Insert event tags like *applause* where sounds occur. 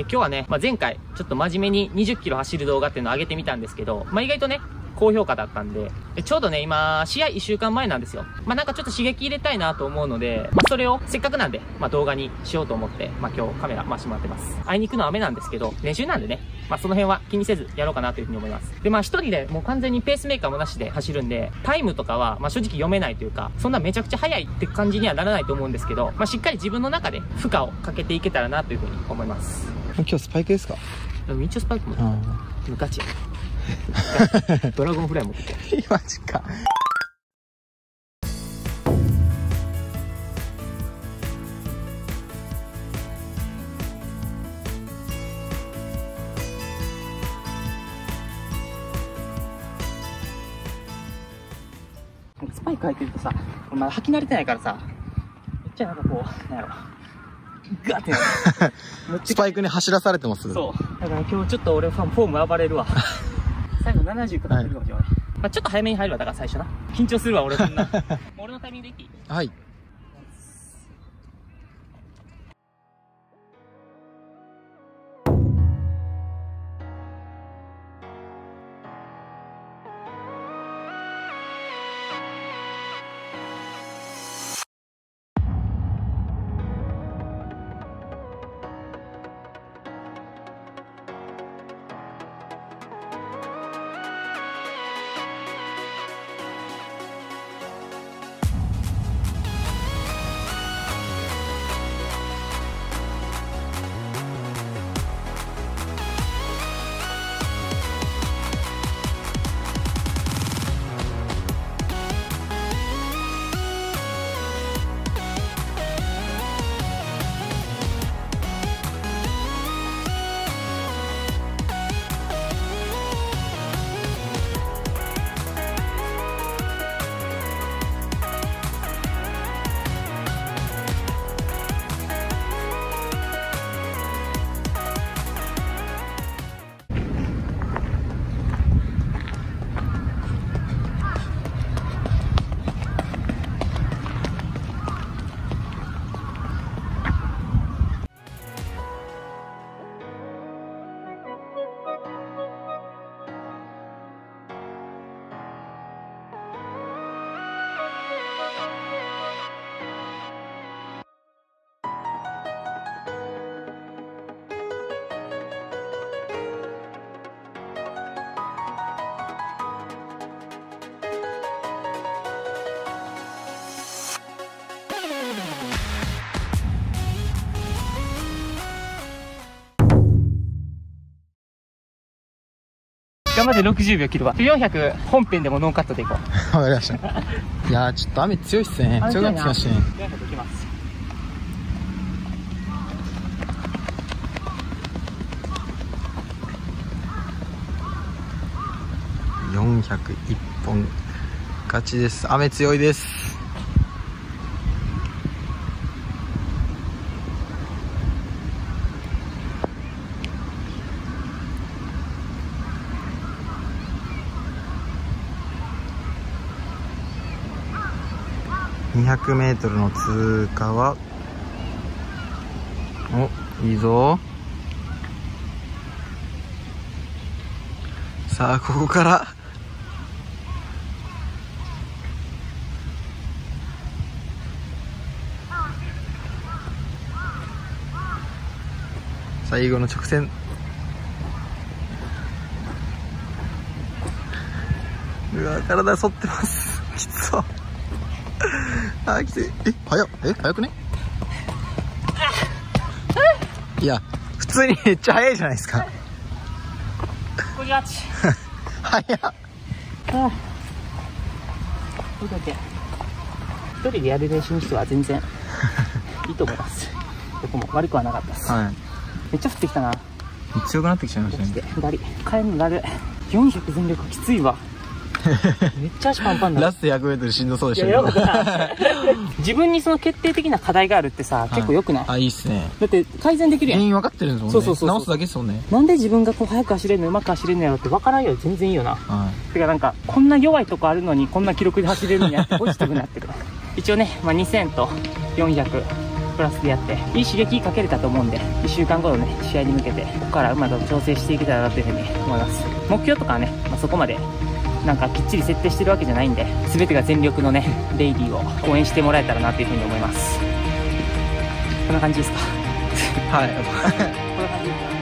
え今日はね、まあ、前回、ちょっと真面目に20キロ走る動画っていうのを上げてみたんですけど、まあ、意外とね、高評価だったんで、ちょうどね、今、試合1週間前なんですよ。まあ、なんかちょっと刺激入れたいなと思うので、まあ、それをせっかくなんで、まあ、動画にしようと思って、まあ、今日カメラ回してもらってます。あいにくの雨なんですけど、練習なんでね、まあ、その辺は気にせずやろうかなというふうに思います。で、まあ、一人でもう完全にペースメーカーもなしで走るんで、タイムとかは、まあ、正直読めないというか、そんなめちゃくちゃ速いって感じにはならないと思うんですけど、まあ、しっかり自分の中で負荷をかけていけたらなというふうに思います。今日スパイクですか？でも一応スパイクも、あガチや。*laughs* ドラゴンフライ持ってて。マジか。スパイク履いてるとさ、まだ履き慣れてないからさ、めっちゃなんかこう、なんやろ、ガーってなスパイクに走らされてますそう。だから今日ちょっと俺ファンフォーム暴れるわ。*laughs* 最後70かかってるかもしれない。まあちょっと早めに入るわ、だから最初な。緊張するわ、俺こんな。*laughs* 俺のタイミングでいい？はい頑張って60秒切るわ。400本編でもノーカットでいこう。わかりましたいやーちょっと雨強いっすね強くなってきましたね400いきます。401本勝ちです雨強いです200メートルの通過はおいいぞ。さあここから。最後の直線。うわ体反ってます。きつそう。あーきついえ早っえ早くね？いや普通にめっちゃ早いじゃないですか58。*laughs* 早っああ。どうだっけ？一人でやる練習にしては全然 *laughs* いいと思います。どこも悪くはなかったです。はいめっちゃ降ってきたな。強くなってきちゃいましたねで左。帰るのだる。400全力きついわ。*laughs* めっちゃ足パンパンだ。ラスト 100m しんどそうでしたよかった。*laughs* 自分にその決定的な課題があるってさ、結構良くない、あいいっすね。だって改善できるやん。原因分かってるんですもんね。そうそうそう直すだけですもんね。なんで自分がこう早く走れるの、うまく走れるのやろって分からんよ。り全然いいよな。はてかなんか、こんな弱いとこあるのに、こんな記録で走れるんやって *laughs* ポジティブになってる。一応ね、まあ、2000と400、プラスでやって、いい刺激かけれたと思うんで、1週間後のね、試合に向けて、ここからうまく調整していけたらなというふうに思います。目標とかはね、まあ、そこまでなんかきっちり設定してるわけじゃないんで、全てが全力のね、レイリーを応援してもらえたらなというふうに思います。こんな感じですか？*laughs* はい。こんな感じですか